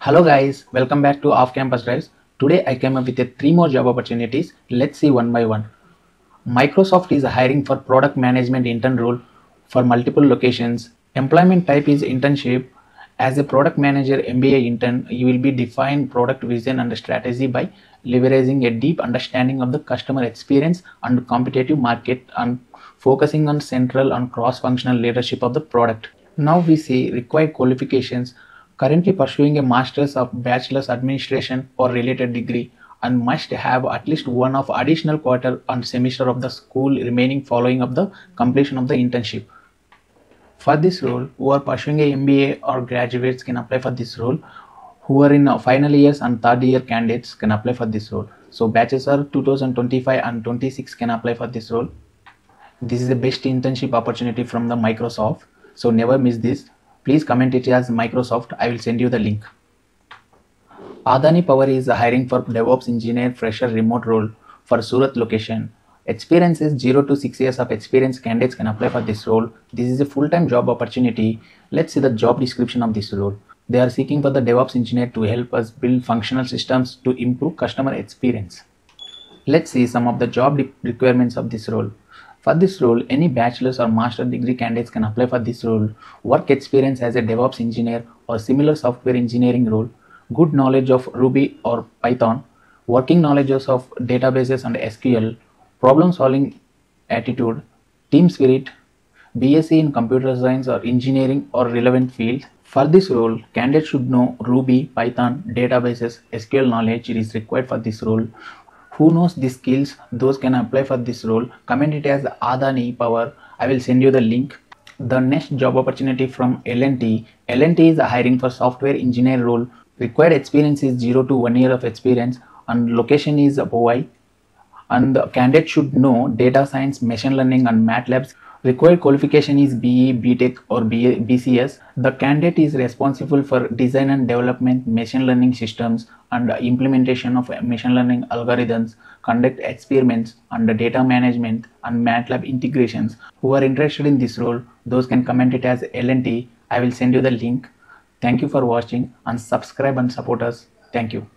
Hello guys, welcome back to Off Campus Drives. Today I came up with a three more job opportunities. Let's see one by one. Microsoft is hiring for product management intern role for multiple locations. Employment type is internship. As a product manager MBA intern, you will be define product vision and strategy by leveraging a deep understanding of the customer experience and competitive market and focusing on central and cross-functional leadership of the product. Now we see required qualifications currently pursuing a master's of bachelor's administration or related degree and must have at least one of additional quarter and semester of the school remaining following up the completion of the internship. For this role, who are pursuing a MBA or graduates can apply for this role. Who are in final years and third year candidates can apply for this role. So batches are 2025 and 26 can apply for this role. This is the best internship opportunity from the Microsoft. So never miss this. Please comment it as Microsoft. I will send you the link. Adani Power is hiring for DevOps engineer fresher remote role for Surat location. Experience is 0 to 6 years of experience candidates can apply for this role. This is a full-time job opportunity. Let's see the job description of this role. They are seeking for the DevOps engineer to help us build functional systems to improve customer experience. Let's see some of the job requirements of this role. For this role, any bachelor's or master degree candidates can apply for this role. Work experience as a DevOps engineer or similar software engineering role. Good knowledge of Ruby or Python. Working knowledges of databases and SQL. Problem solving attitude. Team spirit. BSc in computer science or engineering or relevant field. For this role, candidates should know Ruby, Python, databases, SQL knowledge is required for this role who knows these skills those can apply for this role comment it as adani power i will send you the link the next job opportunity from L&T. L&T is hiring for software engineer role. Required experience is 0 to 1 year of experience and location is Powai. And the candidate should know data science, machine learning and MATLAB Required qualification is BE, BTech or BCS. The candidate is responsible for design and development machine learning systems and implementation of machine learning algorithms, conduct experiments and data management and MATLAB integrations. Who are interested in this role, those can comment it as L&T. I will send you the link. Thank you for watching and subscribe and support us. Thank you.